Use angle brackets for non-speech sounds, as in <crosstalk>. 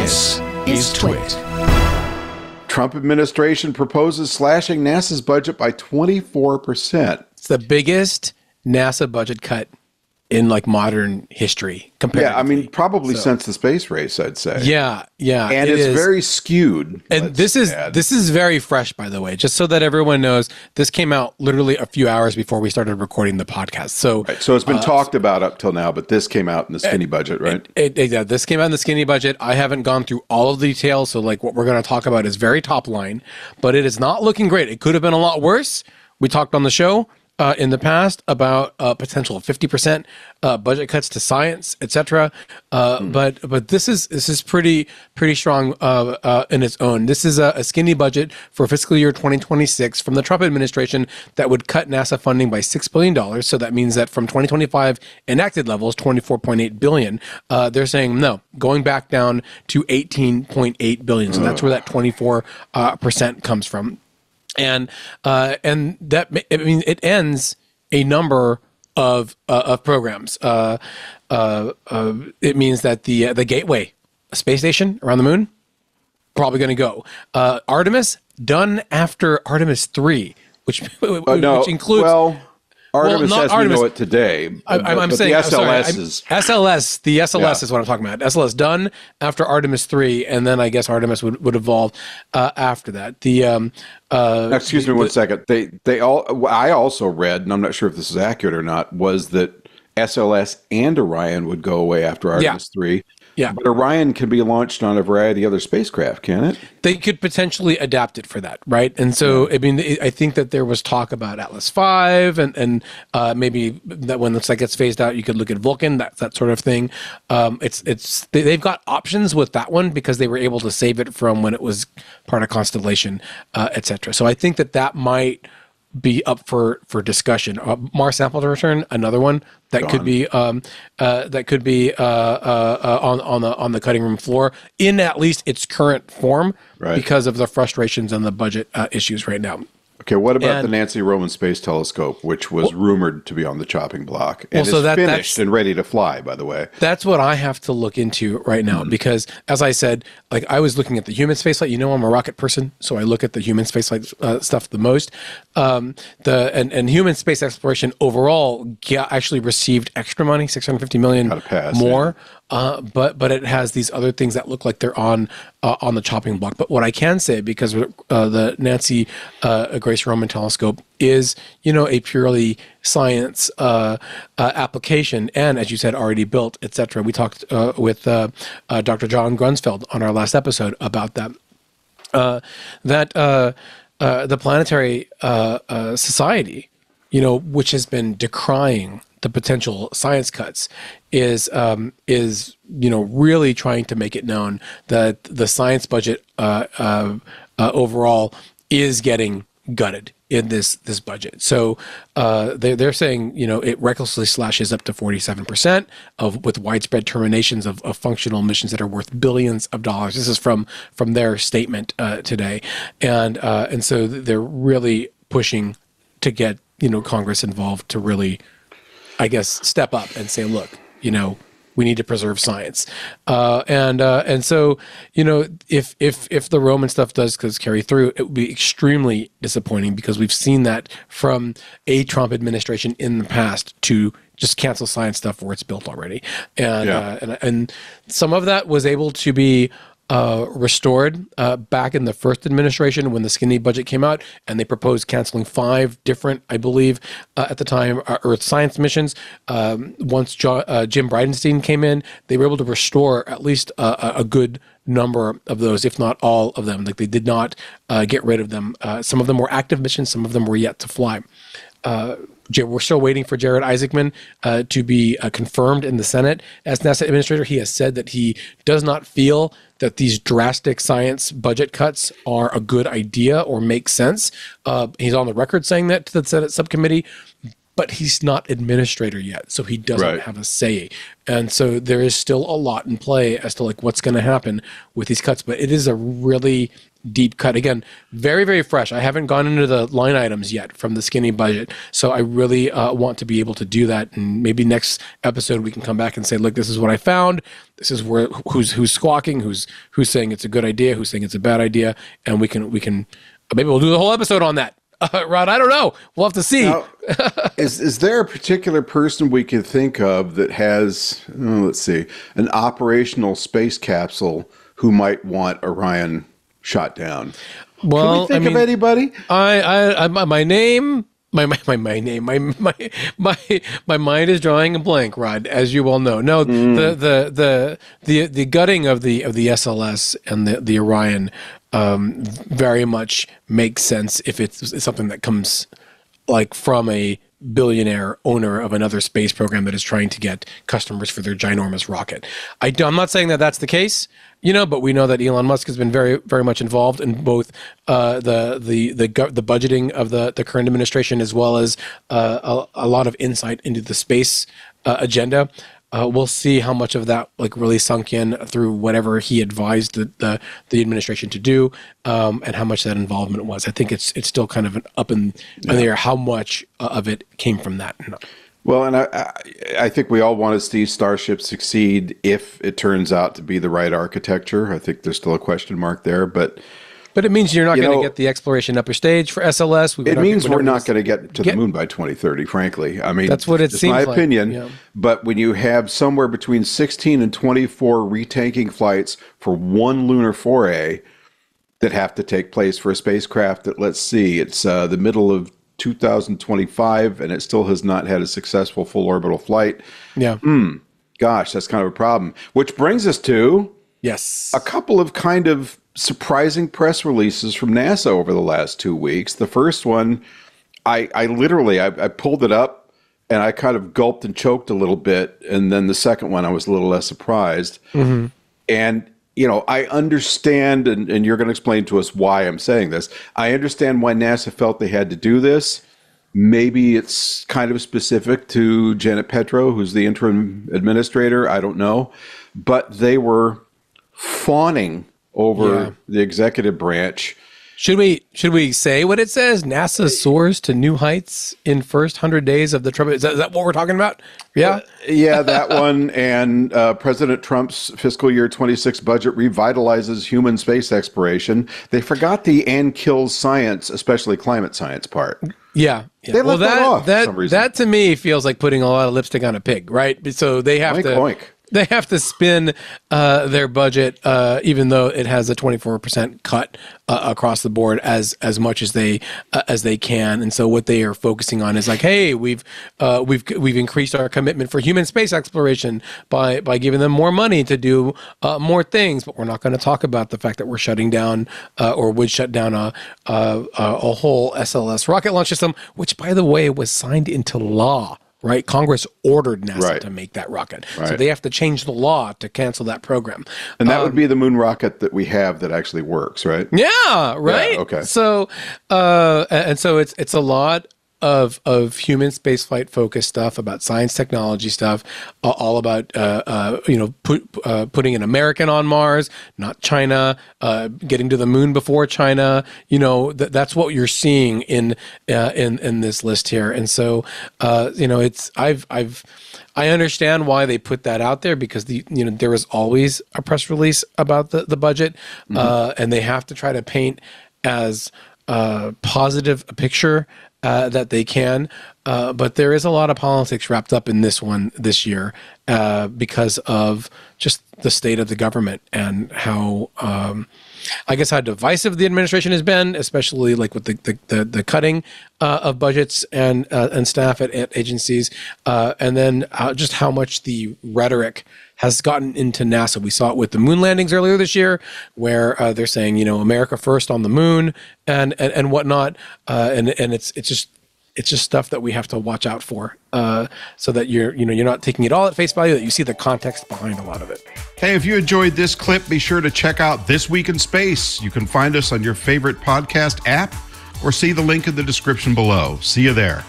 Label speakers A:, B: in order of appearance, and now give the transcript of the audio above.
A: This is Twit.
B: Trump administration proposes slashing NASA's budget by 24%.
C: It's the biggest NASA budget cut in like modern history compared
B: Yeah, I mean, probably since the space race, I'd say.
C: yeah yeah
B: And
C: it
B: it's
C: is.
B: very skewed.
C: and this is
B: add.
C: this is very fresh by the way just so that everyone knows this came out literally a few hours before we started recording the podcast so
B: Right, So it's been uh, talked about up till now, but this came out in the skinny eh, budget, right?
C: It, it- yeah, this came out in the skinny budget. I haven't gone through all of the details, so like what we're going to talk about is very top line, but it is not looking great. It could have been a lot worse. We talked on the show uh, in the past about uh, potential fifty percent uh, budget cuts to science, etc. Uh, But but this is this is pretty pretty strong uh, uh, in its own. This is a, a skinny budget for fiscal year twenty twenty six from the Trump administration that would cut NASA funding by six billion dollars. So that means that from twenty twenty five enacted levels, twenty four point eight billion, uh, they're saying no, going back down to eighteen point eight billion. So that's where that twenty four uh, percent comes from and uh, and that I mean it ends a number of uh, of programs. Uh, uh, uh, it means that the uh, the Gateway space station around the moon probably going to go. Uh, Artemis done after Artemis three, which
B: Uh, <laughs> no,
C: which includes.
B: well, Artemis
C: not
B: as
C: Artemis.
B: we know it today.
C: I,
B: but-
C: I'm, I'm
B: but
C: saying
B: the
C: I'm sorry,
B: SLS
C: I'm-
B: is
C: SLS. The SLS
B: Yeah.
C: is what I'm talking about. SLS done after Artemis three, and then I guess Artemis would, would evolve uh, after that. The um, uh,
B: Excuse me one second. They they all I also read, and I'm not sure if this is accurate or not, was that SLS and Orion would go away after Artemis three.
C: Yeah.
B: But Orion can be launched on a variety of other spacecraft, can it?
C: they could potentially adapt it for that, right? And so, I mean, I think that there was talk about Atlas Five, and and uh, maybe that when the site gets phased out, you could look at Vulcan, that that sort of thing. Um, it's it's they, they've got options with that one because they were able to save it from when it was part of Constellation, uh, etc. So I think that that might be up for for discussion. Uh, Mars sample to return, another one that could be um, uh, that could be uh, uh, uh, on on the on the cutting room floor in at least its current form
B: Right.
C: because of the frustrations and the budget uh, issues right now.
B: Okay, what about
C: And-
B: the Nancy Roman Space Telescope, which was rumored to be on the chopping block and
C: Well, so
B: is
C: that-
B: finished and ready to fly? By the way,
C: That's what I have to look into right now
B: Mm-hmm.
C: because, as I said, like I was looking at the human spaceflight. You know, I'm a rocket person, so I look at the human spaceflight uh, stuff the most. Um, the and, and human space exploration overall actually received extra money, 650 million
B: pass,
C: more. Uh, but but it has these other things that look like they're on uh, on the chopping block. But what I can say, because uh, the Nancy uh, Grace Roman telescope is you know a purely science uh, uh, application, and as you said, already built, etc. We talked with Dr. John Grunsfeld on our last episode about that. That the Planetary Society, you know, which has been decrying the potential science cuts, is um, is you know really trying to make it known that the science budget uh, uh, uh, overall is getting gutted in this this budget. So uh, they're they're saying you know it recklessly slashes up to forty seven percent of with widespread terminations of, of functional missions that are worth billions of dollars. This is from from their statement uh, today, and uh, and so they're really pushing to get you know Congress involved to really, I guess, step up and say, look, you know. We need to preserve science, uh, and uh, and so you know if if if the Roman stuff does carry through, it would be extremely disappointing because we've seen that from a Trump administration in the past to just cancel science stuff where it's built already, and
B: Yeah.
C: uh, and and some of that was able to be uh, restored uh, back in the first administration when the skinny budget came out, and they proposed canceling five different, I believe, uh, at the time, uh, Earth science missions. Um, once jo- uh, Jim Bridenstine came in, they were able to restore at least a, good number of those, if not all of them. Like they did not uh, get rid of them. Some of them were active missions, some of them were yet to fly. We're still waiting for Jared Isaacman uh, to be uh, confirmed in the Senate as NASA administrator. He has said that he does not feel that these drastic science budget cuts are a good idea or make sense. Uh, he's on the record saying that to the Senate subcommittee. but he's not administrator yet, so he doesn't
B: Right.
C: have a say. And so there is still a lot in play as to like what's going to happen with these cuts. But it is a really deep cut. Again, very very fresh. I haven't gone into the line items yet from the skinny budget, so I really uh, want to be able to do that. And maybe next episode we can come back and say, look, this is what I found. This is where who's who's squawking, who's who's saying it's a good idea, who's saying it's a bad idea, and we can we can maybe we'll do the whole episode on that. Uh, <laughs> Rod, I don't know. We'll have to see.
B: Now, <laughs> is is there a particular person we can think of that has, oh, let's see, an operational space capsule who might want Orion shot down?
C: well,
B: Can we think
C: I mean,
B: of anybody?
C: I, I, I my, my name, my, my, my, my name, my, my, my, my mind is drawing a blank, Rod, as you all know. No, the, the, the, the, the gutting of the, of the SLS and the, the Orion, um, very much makes sense if it's something that comes like from a billionaire owner of another space program that is trying to get customers for their ginormous rocket. I, am not saying that that's the case, you know, but we know that Elon Musk has been very, very much involved in both uh, the the the the budgeting of the the current administration as well as uh, a, a lot of insight into the space uh, agenda. Uh, we'll see how much of that like really sunk in through whatever he advised the the, the administration to do, um, and how much that involvement was. I think it's it's still kind of an up in, in the air how much uh, of it came from that.
B: Well, and I, I, I think we all want to see Starship succeed if it turns out to be the right architecture. I think there's still a question mark there, but
C: But it means you're not
B: You
C: going to get the exploration upper stage for SLS. We
B: it means we're not going to get to
C: get-
B: the moon by 2030. Frankly, I mean
C: That's what it seems
B: my
C: like,
B: opinion.
C: yeah.
B: But when you have somewhere between 16 and 24 retanking flights for one lunar foray that have to take place for a spacecraft that let's see, it's uh, the middle of 2025 and it still has not had a successful full orbital flight.
C: Yeah.
B: Gosh, that's kind of a problem. Which brings us to
C: Yes.
B: a couple of kind of surprising press releases from NASA over the last two weeks. The first one, I, I literally I, I pulled it up and I kind of gulped and choked a little bit, and then the second one I was a little less surprised. Mm-hmm. And you know, I understand, and, and you're going to explain to us why I'm saying this. I understand why NASA felt they had to do this. Maybe it's kind of specific to Janet Petro, who's the interim administrator. I don't know. But they were fawning over
C: Yeah.
B: the executive branch.
C: Should we should we say what it says? NASA soars to new heights in first hundred days of the Trump. Is that, is that what we're talking about? Yeah.
B: Yeah, that <laughs> one. And uh, President Trump's fiscal year 26 budget revitalizes human space exploration. They forgot the and kills science, especially climate science part.
C: Yeah, yeah.
B: They left that off for
C: That
B: some reason.
C: that to me feels like putting a lot of lipstick on a pig, right? So they have
B: Oink,
C: to
B: oink.
C: They have to spin uh, their budget, uh, even though it has a twenty four percent cut uh, across the board, as as much as they uh, as they can. And so what they are focusing on is like, hey, we've uh, we've we've increased our commitment for human space exploration by by giving them more money to do uh, more things, but we're not going to talk about the fact that we're shutting down or would shut down a, a a whole SLS rocket launch system, which by the way was signed into law. Right, Congress ordered NASA
B: Right.
C: to make that rocket, so they have to change the law to cancel that program.
B: And that would be the moon rocket that we have that actually works, right?
C: Yeah, right.
B: okay.
C: So, uh, and so it's it's a lot of of human spaceflight focused stuff about science technology stuff, all about uh, uh, you know put, uh, putting an American on Mars, not China, uh, getting to the moon before China. You know th- that's what you're seeing in uh, in in this list here, and so uh, you know it's I've I've. I understand why they put that out there because the you know there was always a press release about the the budget, uh, and they have to try to paint as uh, positive a picture uh, that they can. Uh, but there is a lot of politics wrapped up in this one this year uh, because of just the state of the government and how. Um, I guess how divisive the administration has been, especially like with the the, the, the cutting uh, of budgets and uh, and staff at, at agencies, uh, and then just how much the rhetoric has gotten into NASA. We saw it with the moon landings earlier this year, where uh, they're saying you know America first on the moon and and, and whatnot, uh, and and it's it's just it's just stuff that we have to watch out for, uh, so that you're you know you're not taking it all at face value. That you see the context behind a lot of it.
A: Hey, if you enjoyed this clip, be sure to check out This Week in Space. You can find us on your favorite podcast app or see the link in the description below. See you there.